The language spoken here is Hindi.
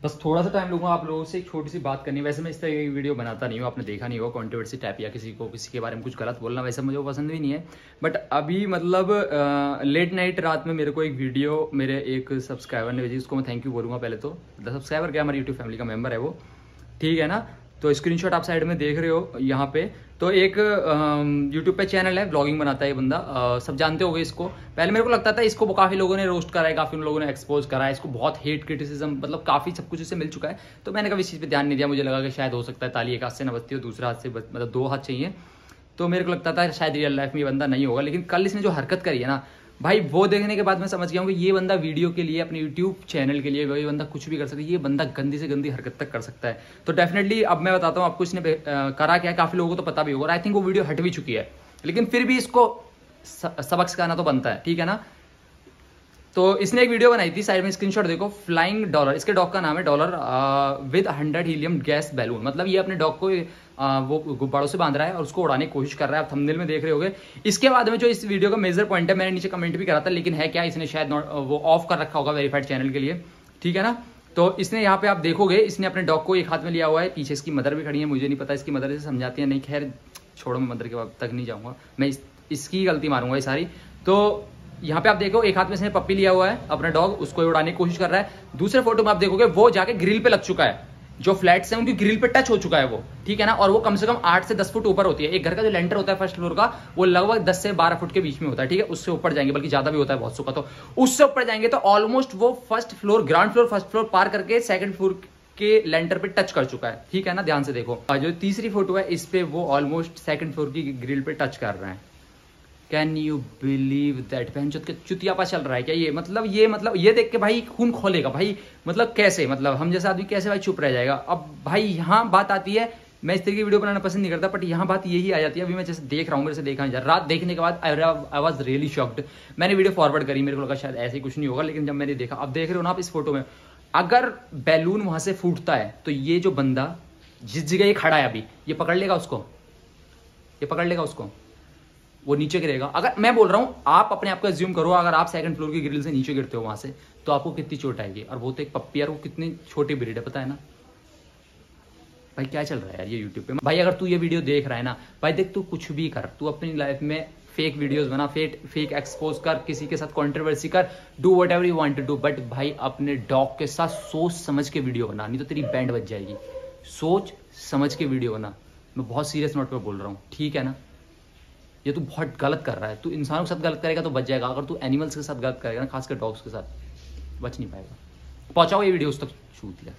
बस थोड़ा सा टाइम लूँगा आप लोगों से, एक छोटी सी बात करनी वैसे मैं इस तरह की वीडियो बनाता नहीं हूँ, आपने देखा नहीं होगा कॉन्ट्रोवर्सी टाइप या किसी को, किसी के बारे में कुछ गलत बोलना वैसे मुझे पसंद भी नहीं है। बट अभी मतलब लेट नाइट रात में मेरे को एक वीडियो मेरे एक सब्सक्राइबर ने भेजी, उसको मैं थैंक यू बोलूँगा पहले तो। सब्सक्राइबर क्या हमारी यूट्यूब फैमिली का मेंबर है वो। ठीक है ना? तो स्क्रीनशॉट आप साइड में देख रहे हो यहाँ पे। तो एक यूट्यूब पे चैनल है ब्लॉगिंग बनाता है ये बंदा। आ, सब जानते हो इसको। पहले मेरे को लगता था इसको काफ़ी लोगों ने रोस्ट करा है काफ़ी लोगों ने एक्सपोज करा है। इसको बहुत हेट क्रिटिसिज्म मतलब काफ़ी सब कुछ इससे मिल चुका है। तो मैंने कभी इस चीज़ पर ध्यान नहीं दिया। मुझे लगा कि शायद हो सकता है ताली एक हाथ से न बचती हो दूसरा हाथ से मतलब दो हाथ चाहिए। तो मेरे को लगता था शायद रियल लाइफ में ये बंदा नहीं होगा। लेकिन कल इसने जो हरकत करी है ना भाई, वो देखने के बाद मैं समझ गया हूँ कि ये बंदा वीडियो के लिए, अपने यूट्यूब चैनल के लिए ये बंदा कुछ भी कर सकता है, ये बंदा गंदी से गंदी हरकत तक कर सकता है। तो डेफिनेटली अब मैं बताता हूँ, आपको इसने करा क्या है, काफ़ी लोगों को तो पता भी होगा आई थिंक वो वीडियो हट भी चुकी है। लेकिन फिर भी इसको सबक सिखाना तो बनता है, ठीक है ना? तो इसने एक वीडियो बनाई थी साइड में स्क्रीनशॉट देखो फ्लाइंग डॉलर इसके डॉग का नाम है Dollar with hundred helium gas balloon मतलब ये अपने डॉग को आ, वो गुब्बारों से बाँध रहा है और उसको उड़ाने की कोशिश कर रहा है। आप थंबनेल में देख रहे होगे। इसके बाद में जो इस वीडियो का मेजर पॉइंट है मैंने नीचे कमेंट भी करा था लेकिन है क्या इसने शायद वो ऑफ़ कर रखा होगा वेरीफाइड चैनल के लिए? ठीक है ना? तो इसने यहाँ पे आप देखोगे इसने अपने डॉग को एक हाथ में लिया हुआ है पीछे इसकी मदर भी खड़ी है। मुझे नहीं पता इसकी मदर से समझाती है नहीं। खैर छोड़ो मैं मदर के तक नहीं जाऊँगा। मैं इस, इसकी गलती मारूँगा ये सारी। तो यहाँ पे आप देखो, एक हाथ में इसने पप्पी लिया हुआ है, अपना डॉग उसको उड़ाने की कोशिश कर रहा है। दूसरे फ़ोटो में आप देखोगे, वो जाके ग्रिल पे लग चुका है। जो फ्लैट्स हैं, उनकी ग्रिल पे टच हो चुका है वो, ठीक है ना? और वो कम से कम आठ से दस फुट ऊपर होती है। एक घर का जो लेंटर होता है फ़र्स्ट फ्लोर का, वो लगभग दस से बारह फुट के बीच में होता है, ठीक है? उससे ऊपर जाएँगे, बल्कि ज़्यादा भी होता है, बहुत सुखा। तो उससे ऊपर जाएँगे तो ऑलमोस्ट वो first floor ground floor first floor पार करके सेकंड फ्लोर के लेंटर पे टच कर चुका है, ठीक है ना? ध्यान से देखो। जो तीसरी फ़ोटो है, इस पे वो ऑलमोस्ट सेकंड फ्लोर की ग्रिल पे टच कर रहे हैं। कैन यू बिलीव दैट बहन के चुतियापा चल रहा है? क्या ये मतलब ये मतलब ये देख के भाई खून खोलेगा। भाई मतलब कैसे? मतलब हम जैसा आदमी कैसे भाई चुप रह जाएगा? अब भाई यहाँ बात आती है, मैं इस तरह की वीडियो बनाना पसंद नहीं करता बट यहाँ बात यही आ जाती है। अभी मैं जैसे देख रहा हूँ, मेरे से देखा जा रात देखने के बाद आई वॉज़ रियली शॉक्ड मैंने वीडियो फॉरवर्ड करी, मेरे को लगा शायद ऐसे कुछ नहीं होगा, लेकिन जब मैंने देखा, अब देख रहे हो ना आप इस फ़ोटो में, अगर बैलून वहाँ से फूटता है तो ये जो बंदा जिस जगह ये खड़ा है अभी। ये पकड़ लेगा उसको? ये पकड़ लेगा उसको? वो नीचे गिरेगा। अगर मैं बोल रहा हूँ, आप अपने आप को एज्यूम करो, अगर आप सेकंड फ्लोर की ग्रिल से नीचे गिरते हो वहाँ से तो आपको कितनी चोट आएगी? और वो तो एक पप्पी यार वो कितनी छोटी ब्रीड है, पता है ना? भाई, क्या चल रहा है यार ये यूट्यूब पे? भाई, अगर तू ये वीडियो देख रहा है ना, भाई, देख, तू कुछ भी कर, तू अपनी लाइफ में फेक वीडियोस बना फेक फेक एक्सपोज कर, किसी के साथ कंट्रोवर्सी कर do whatever you want to do but भाई, अपने डॉग के साथ सोच समझ के वीडियो बना, नहीं तो तेरी बैंड बच जाएगी। सोच समझ के वीडियो बना। मैं बहुत सीरियस नोट पर बोल रहा हूँ, ठीक है ना? ये तू बहुत गलत कर रहा है। तू इंसानों के साथ गलत करेगा तो बच जाएगा। अगर तू एनिमल्स के साथ गलत करेगा ना, खासकर डॉग्स के साथ, बच नहीं पाएगा। पहुंचाओ ये वीडियो उस तक छूट दिया